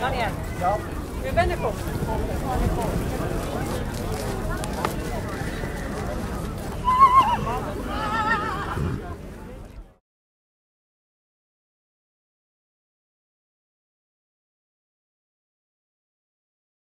Ja. We bent er ook.